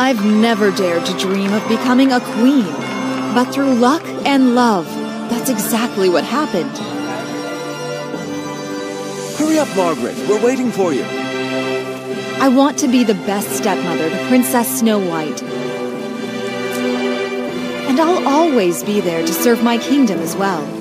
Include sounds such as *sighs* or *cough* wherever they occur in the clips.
I've never dared to dream of becoming a queen. But through luck and love, that's exactly what happened. Hurry up, Margaret. We're waiting for you. I want to be the best stepmother to Princess Snow White. And I'll always be there to serve my kingdom as well.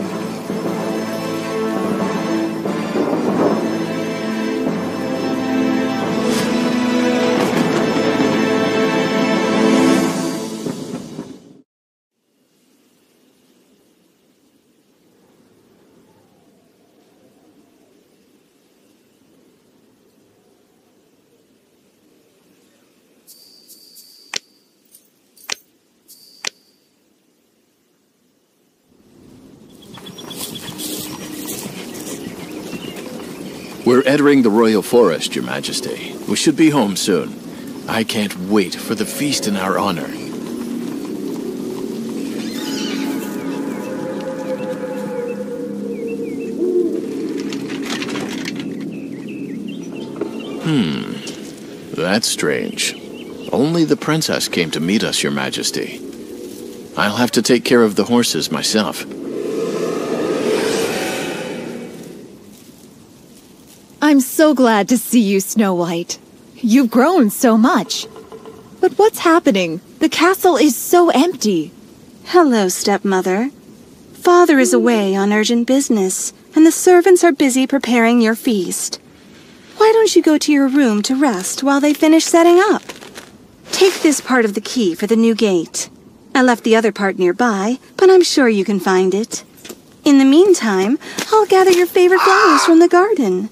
Entering the Royal Forest, Your Majesty. We should be home soon. I can't wait for the feast in our honor. Hmm. That's strange. Only the princess came to meet us, Your Majesty. I'll have to take care of the horses myself. I'm so glad to see you, Snow White. You've grown so much. But what's happening? The castle is so empty. Hello, stepmother. Father is away on urgent business, and the servants are busy preparing your feast. Why don't you go to your room to rest while they finish setting up? Take this part of the key for the new gate. I left the other part nearby, but I'm sure you can find it. In the meantime, I'll gather your favorite flowers from the garden.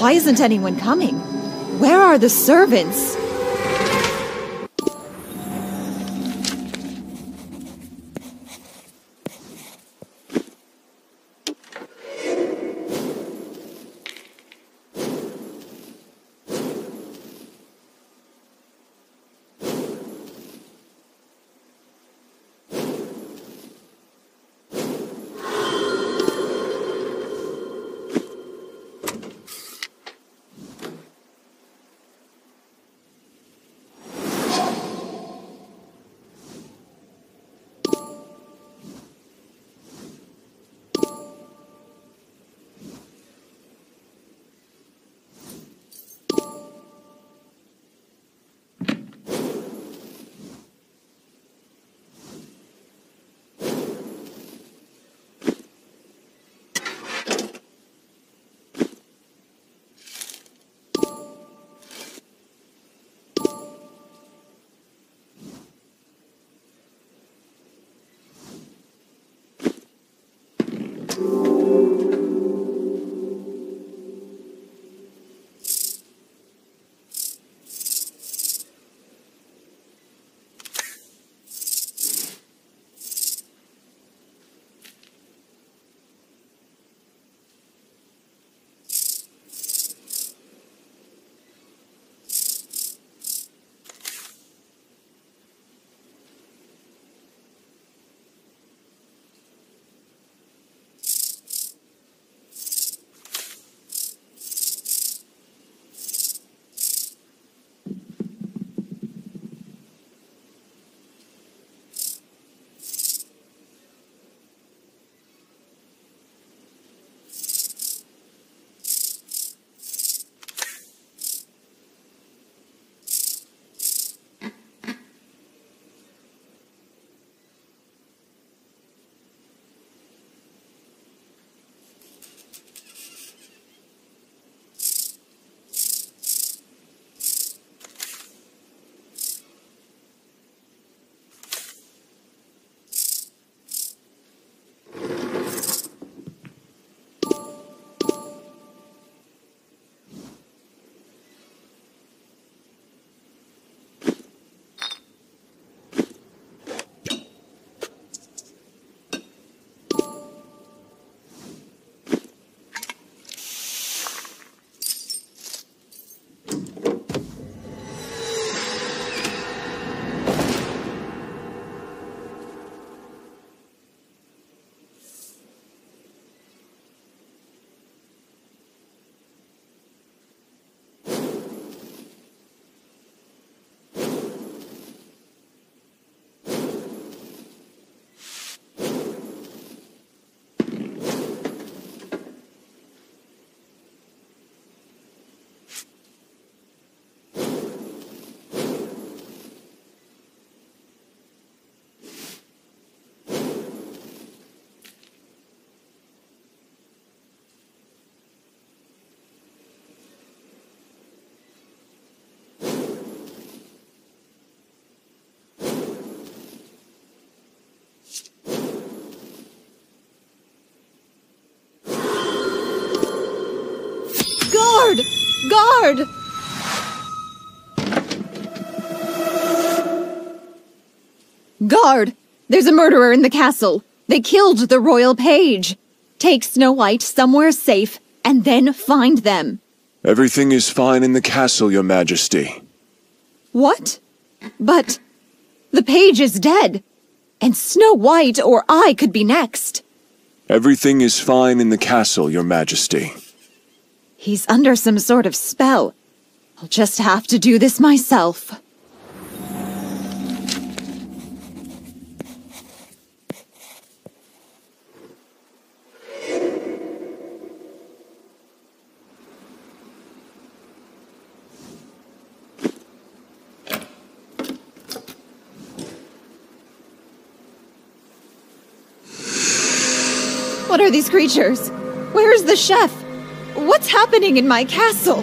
Why isn't anyone coming? Where are the servants? Guard! Guard! There's a murderer in the castle. They killed the royal page. Take Snow White somewhere safe and then find them. Everything is fine in the castle, your majesty. What? But the page is dead. And Snow White or I could be next. Everything is fine in the castle, your majesty. He's under some sort of spell. I'll just have to do this myself. What are these creatures? Where's the chef? What's happening in my castle?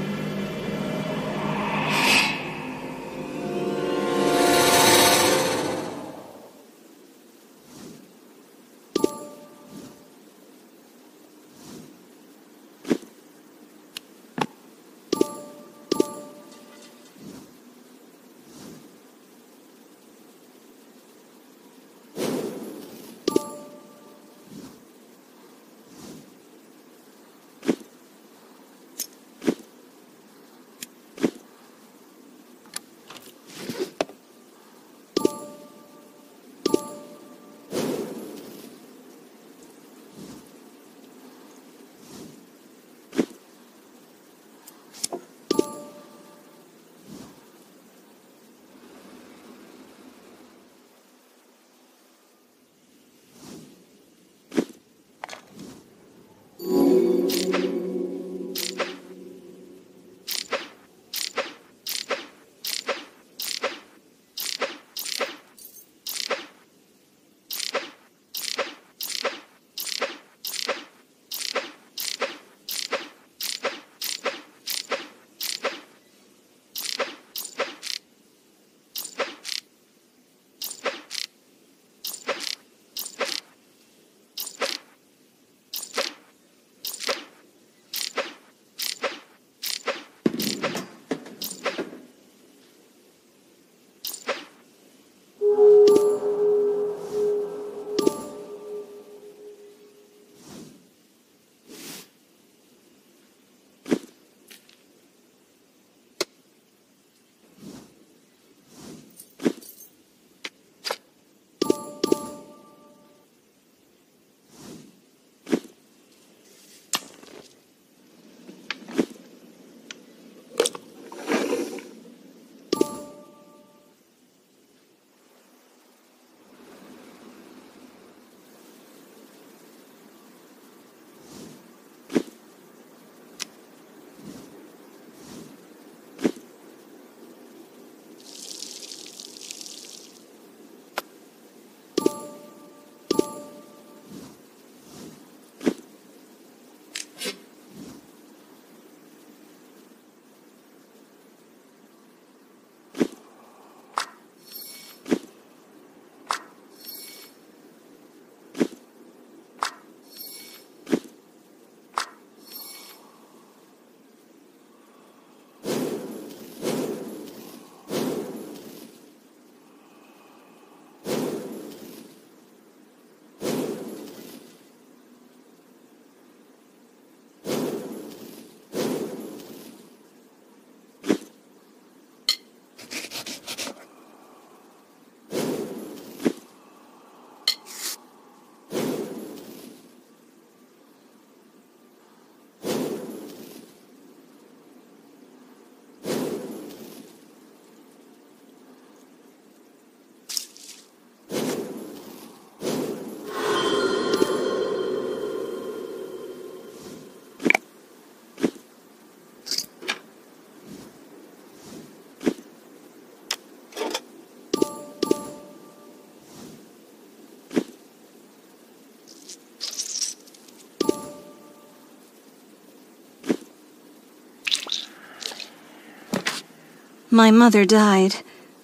My mother died,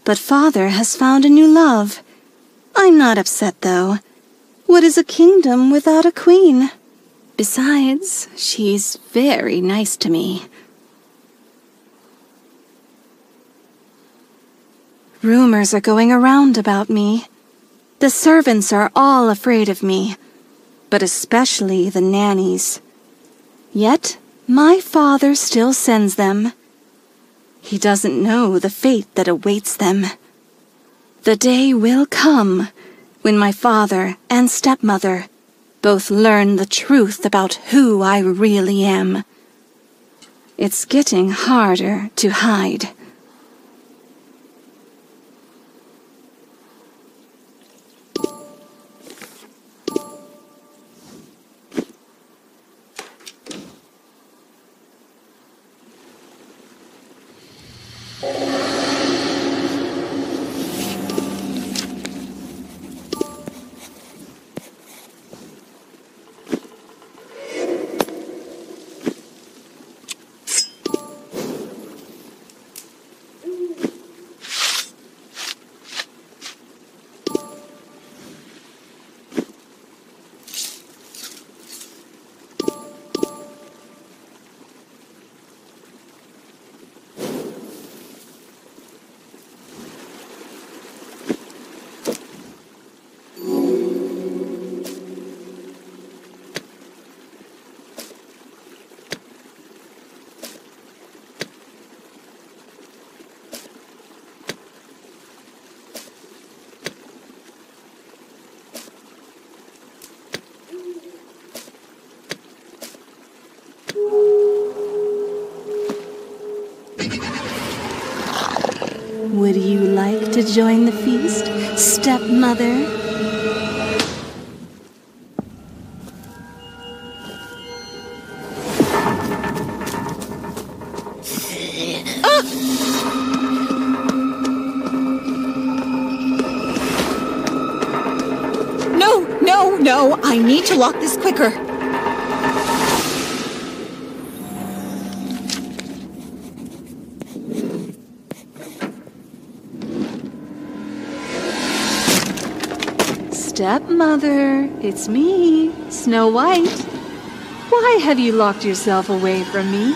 but father has found a new love. I'm not upset, though. What is a kingdom without a queen? Besides, she's very nice to me. Rumors are going around about me. The servants are all afraid of me, but especially the nannies. Yet, my father still sends them. He doesn't know the fate that awaits them. The day will come when my father and stepmother both learn the truth about who I really am. It's getting harder to hide. To join the feast, stepmother? No, no, no! I need to lock this quicker. Stepmother, it's me, Snow White. Why have you locked yourself away from me?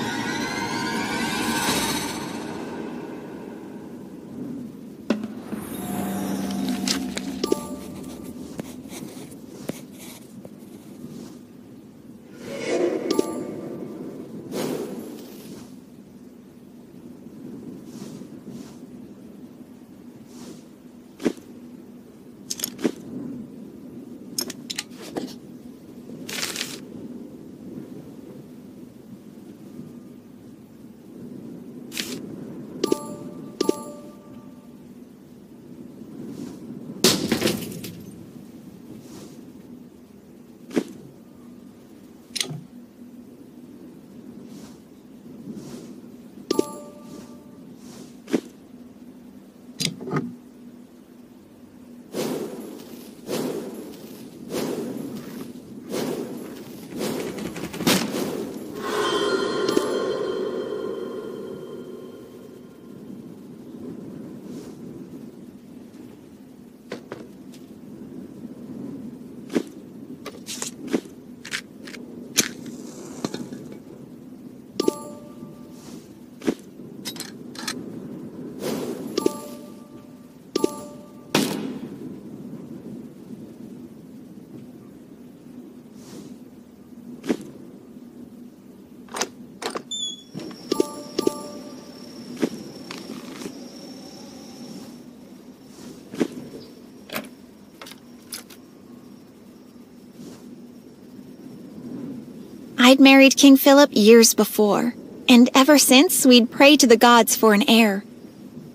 I'd married King Philip years before, and ever since we'd prayed to the gods for an heir.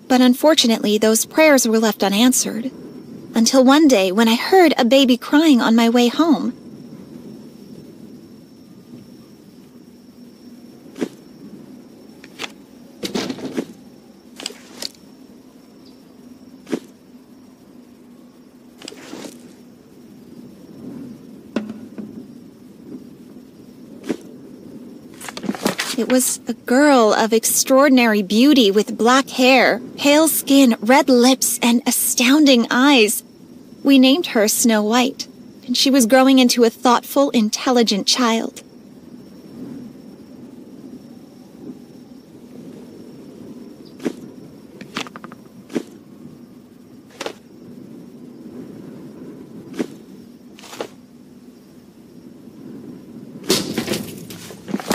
But unfortunately, those prayers were left unanswered. Until one day when I heard a baby crying on my way home. It was a girl of extraordinary beauty with black hair, pale skin, red lips, and astounding eyes. We named her Snow White, and she was growing into a thoughtful, intelligent child.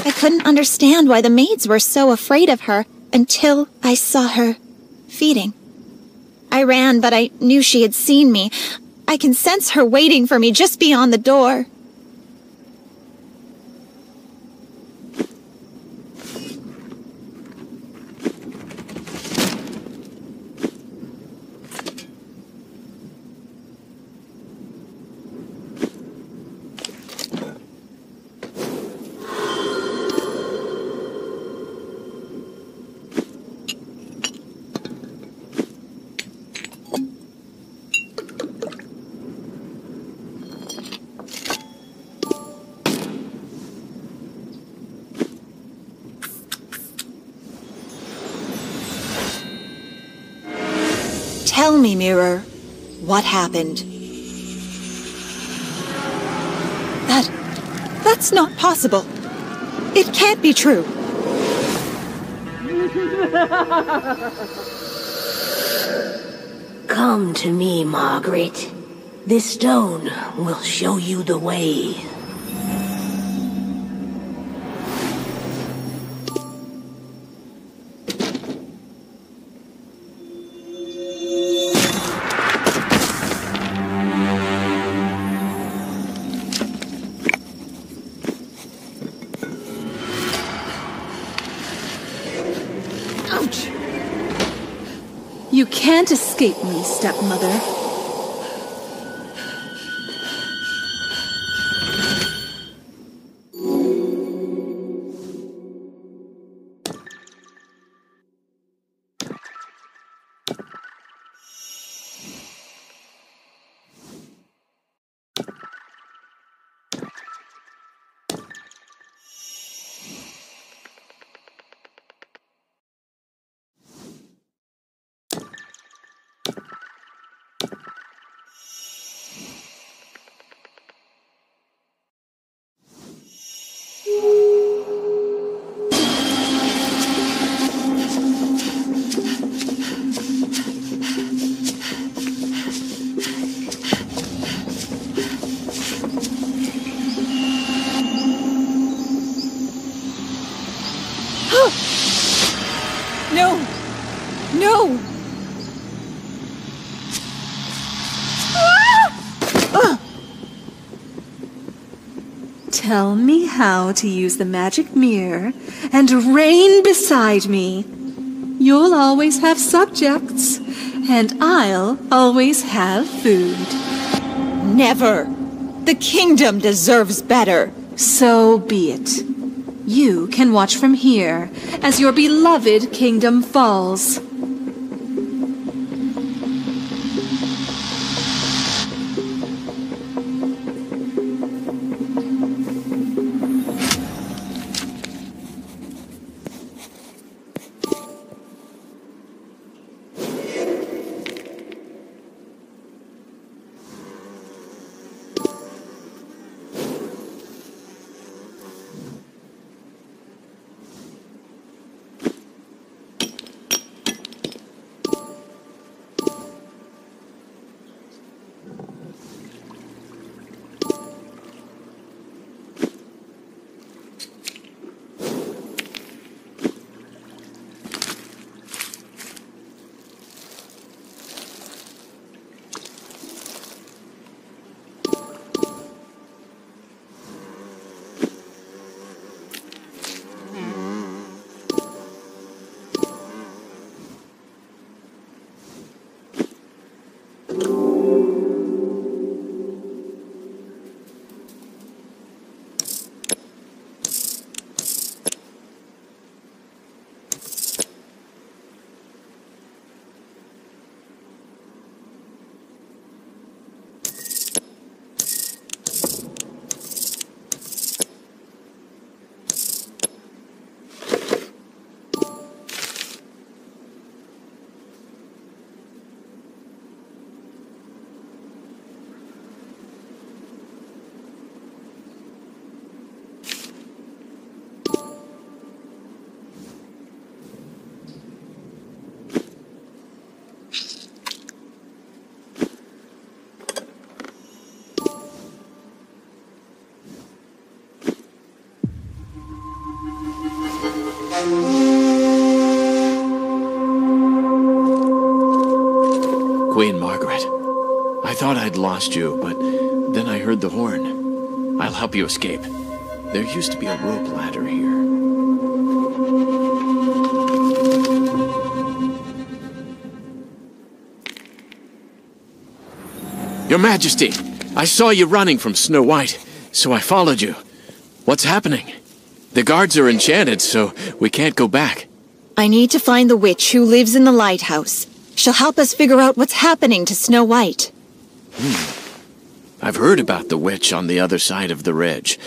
I couldn't understand why the maids were so afraid of her until I saw her feeding. I ran, but I knew she had seen me. I can sense her waiting for me just beyond the door. What happened? That. that's not possible. It can't be true. *laughs* Come to me, Margaret. This stone will show you the way. Stepmother. No! How to use the magic mirror and reign beside me. You'll always have subjects, and I'll always have food. Never! The kingdom deserves better. So be it. You can watch from here as your beloved kingdom falls. Queen Margaret. I thought I'd lost you, but then I heard the horn. I'll help you escape. There used to be a rope ladder here. Your Majesty, I saw you running from Snow White, so I followed you. What's happening? The guards are enchanted, so we can't go back. I need to find the witch who lives in the lighthouse. She'll help us figure out what's happening to Snow White. Hmm. I've heard about the witch on the other side of the ridge.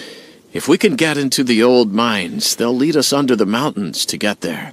If we can get into the old mines, they'll lead us under the mountains to get there.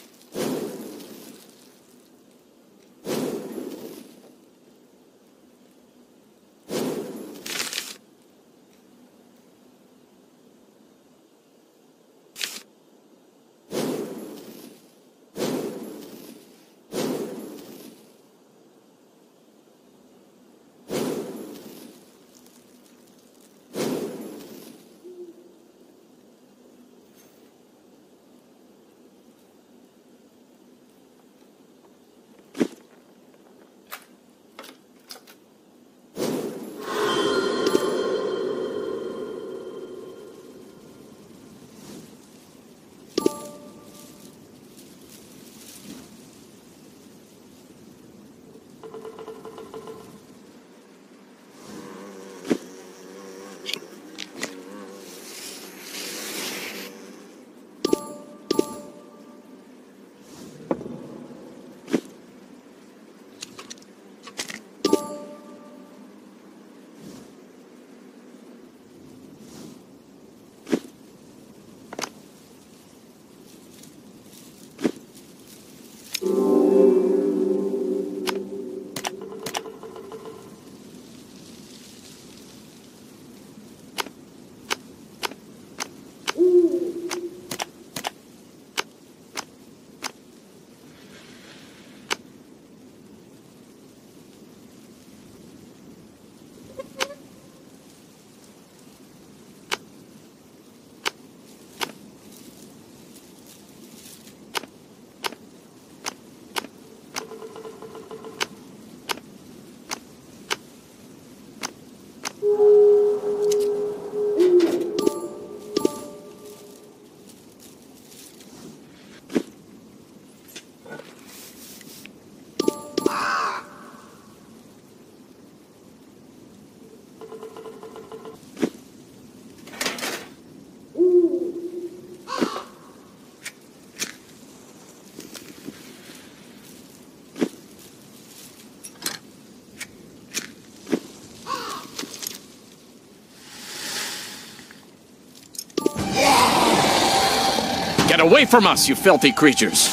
Get away from us, you filthy creatures!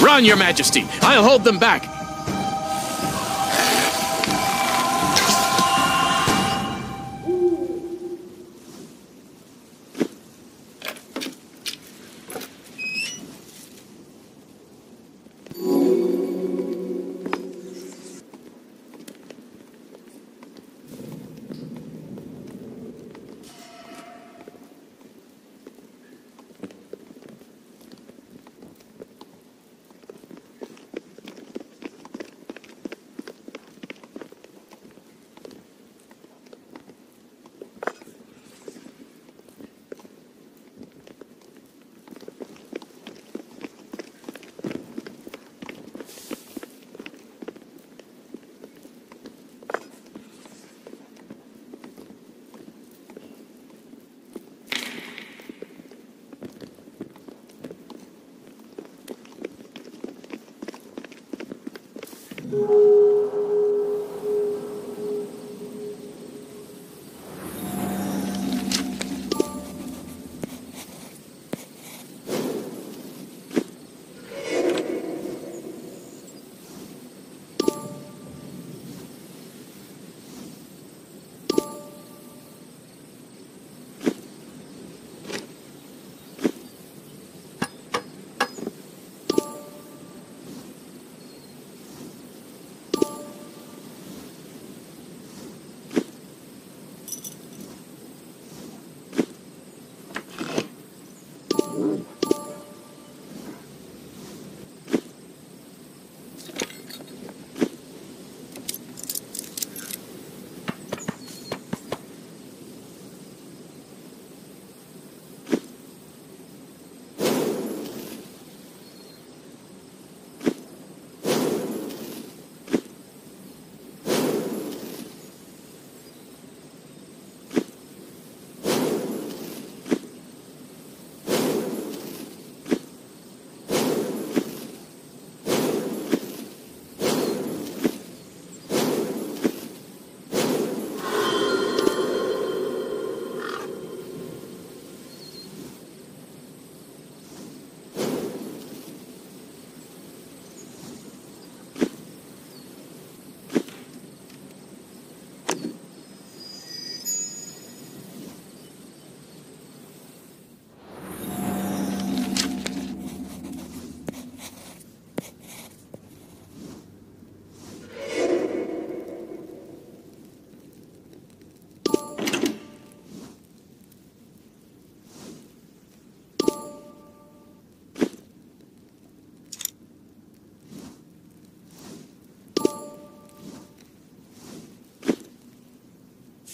Run, your majesty! I'll hold them back!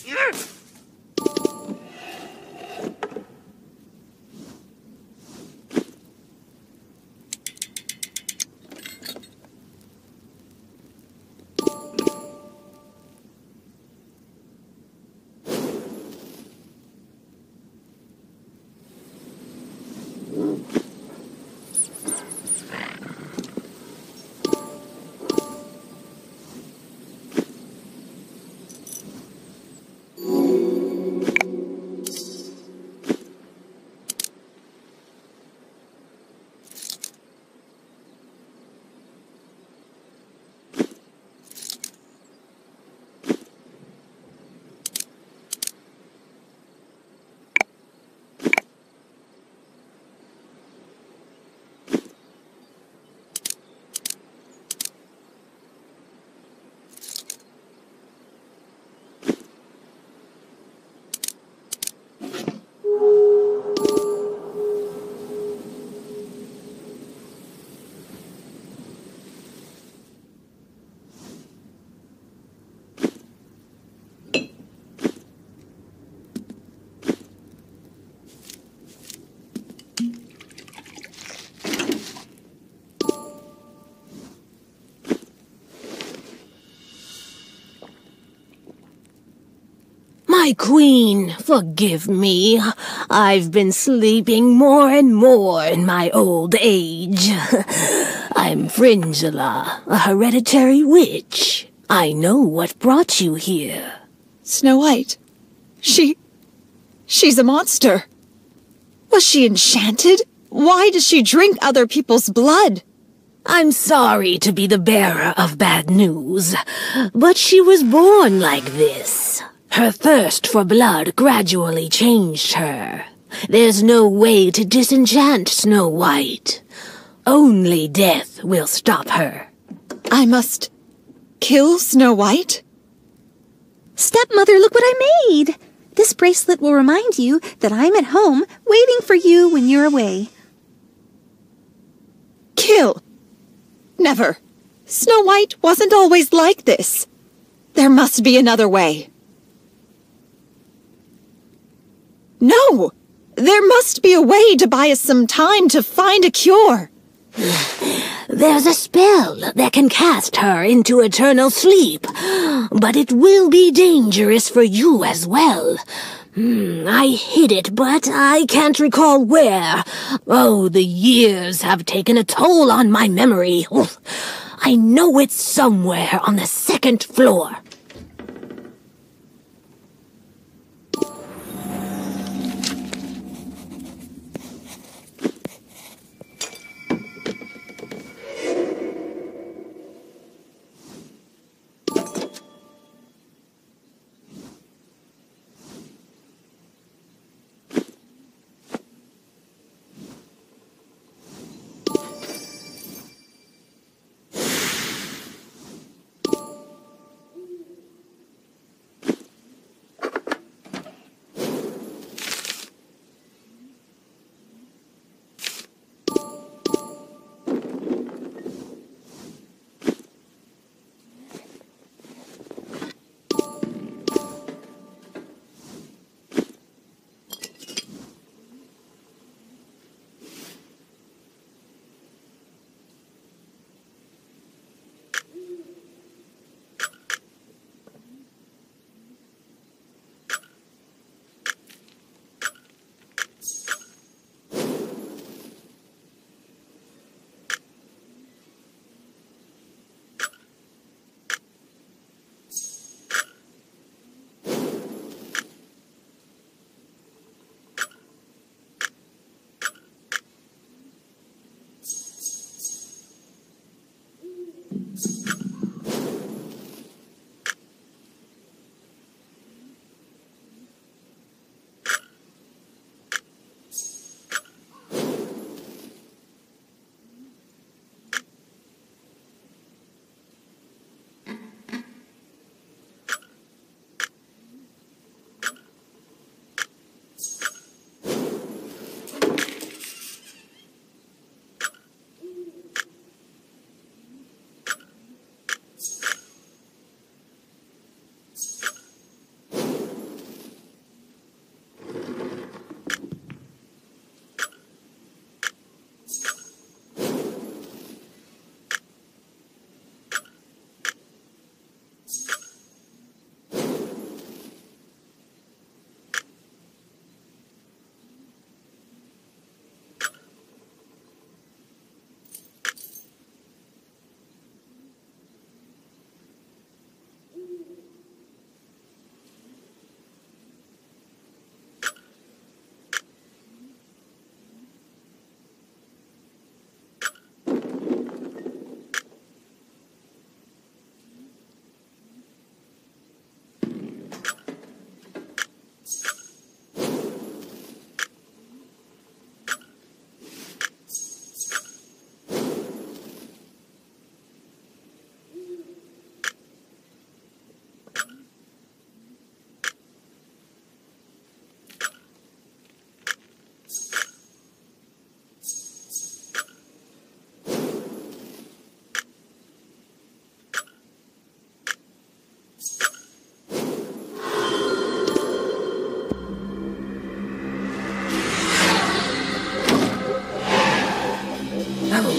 Yes! My queen, forgive me. I've been sleeping more and more in my old age. *laughs* I'm Fringilla, a hereditary witch. I know what brought you here. Snow White. She. She's a monster. Was she enchanted? Why does she drink other people's blood? I'm sorry to be the bearer of bad news, but she was born like this. Her thirst for blood gradually changed her. There's no way to disenchant Snow White. Only death will stop her. I must. kill Snow White? Stepmother, look what I made! This bracelet will remind you that I'm at home, waiting for you when you're away. Kill? Never. Snow White wasn't always like this. There must be another way. No! There must be a way to buy us some time to find a cure. *sighs* There's a spell that can cast her into eternal sleep, but it will be dangerous for you as well. Hmm, I hid it, but I can't recall where. Oh, the years have taken a toll on my memory. *sighs* I know it's somewhere on the second floor.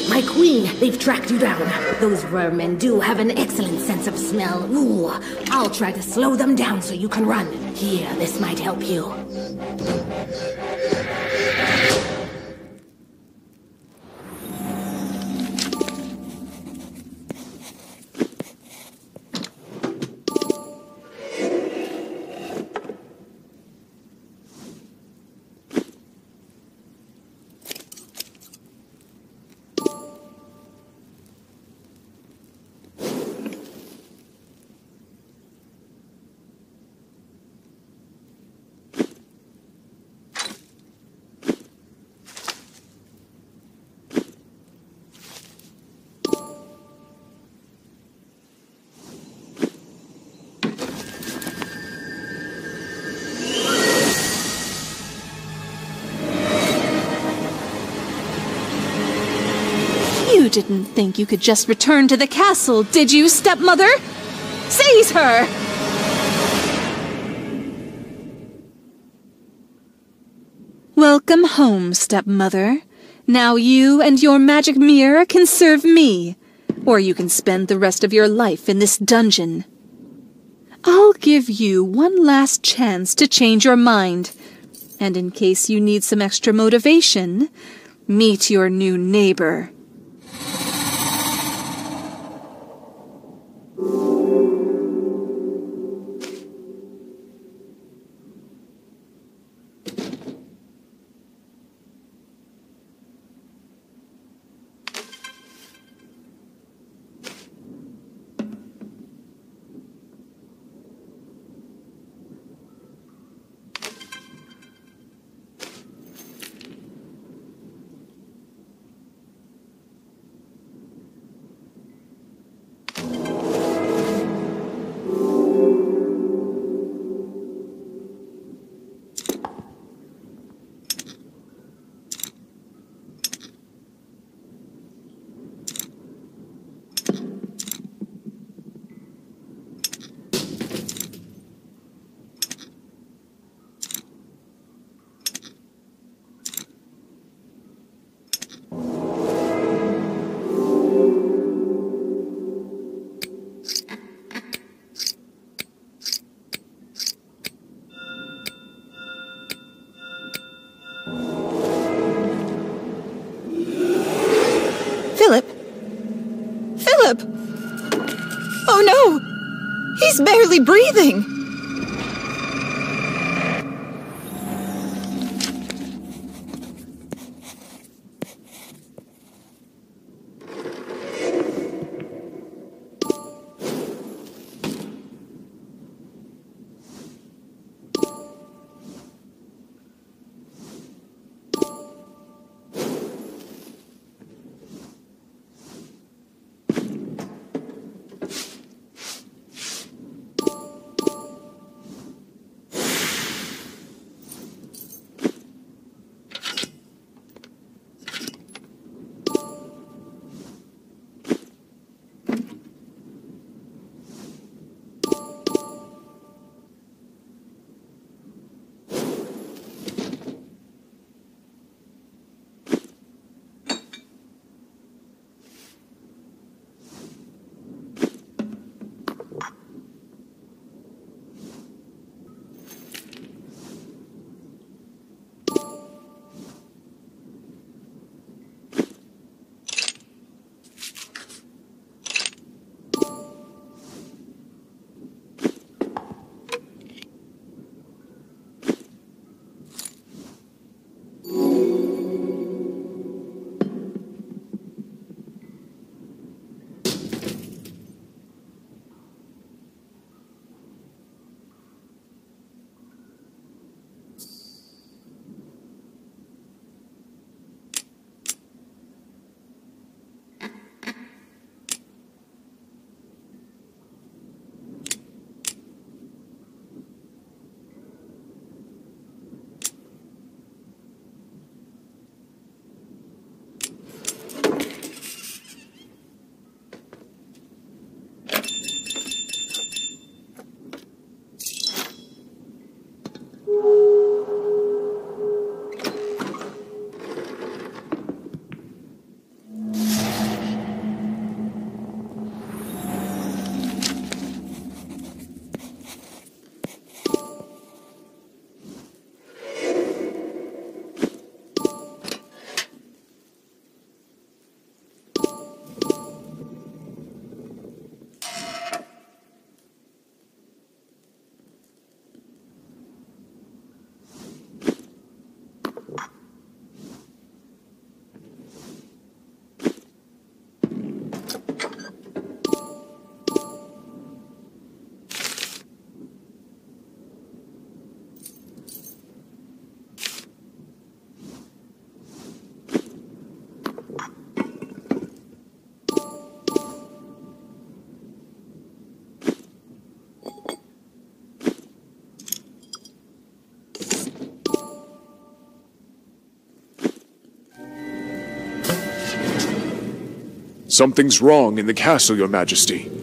My queen, they've tracked you down. Those vermin do have an excellent sense of smell. Ooh, I'll try to slow them down so you can run. Here, this might help you. You didn't think you could just return to the castle, did you, stepmother? Seize her! Welcome home, stepmother. Now you and your magic mirror can serve me, or you can spend the rest of your life in this dungeon. I'll give you one last chance to change your mind. And in case you need some extra motivation, meet your new neighbor. Barely Something's wrong in the castle, Your Majesty.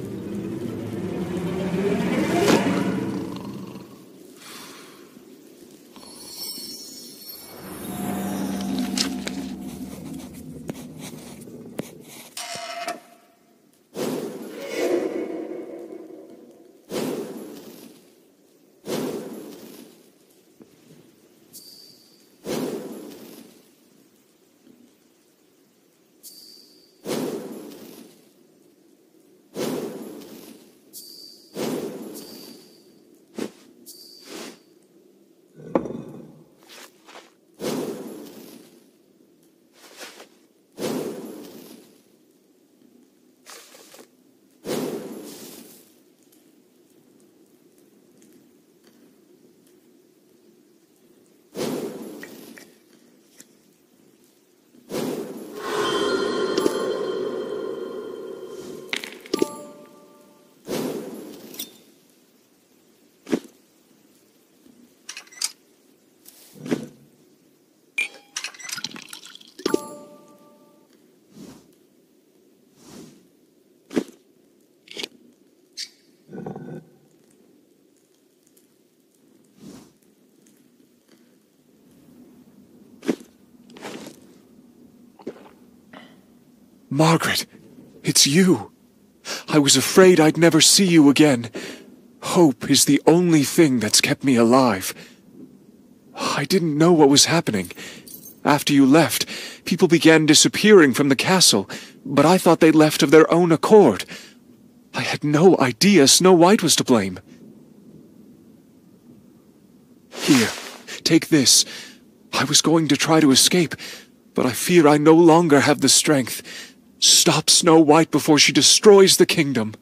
Margaret, it's you. I was afraid I'd never see you again. Hope is the only thing that's kept me alive. I didn't know what was happening. After you left, people began disappearing from the castle, but I thought they'd left of their own accord. I had no idea Snow White was to blame. Here, take this. I was going to try to escape, but I fear I no longer have the strength. Stop Snow White before she destroys the kingdom.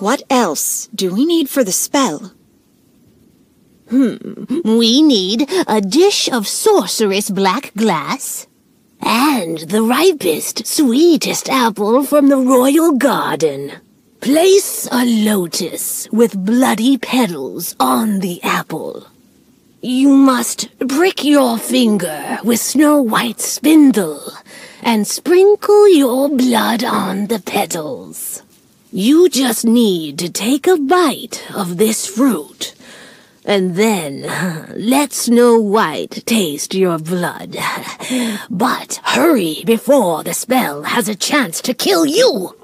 What else do we need for the spell? Hmm, we need a dish of sorceress black glass and the ripest, sweetest apple from the royal garden. Place a lotus with bloody petals on the apple. You must prick your finger with snow white spindle and sprinkle your blood on the petals. You just need to take a bite of this fruit and then *laughs* let Snow White taste your blood. *laughs* But hurry before the spell has a chance to kill you!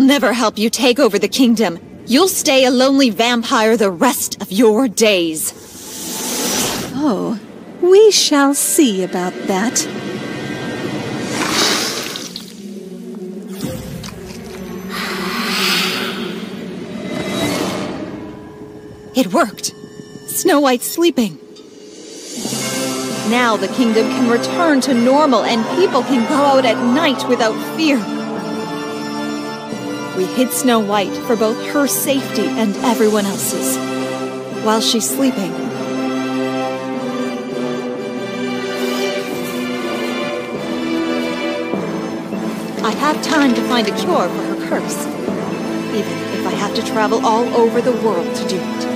I'll never help you take over the kingdom. You'll stay a lonely vampire the rest of your days. Oh, we shall see about that. It worked. Snow White's sleeping. Now the kingdom can return to normal and people can go out at night without fear. We hid Snow White for both her safety and everyone else's. While she's sleeping. I have time to find a cure for her curse. Even if I have to travel all over the world to do it.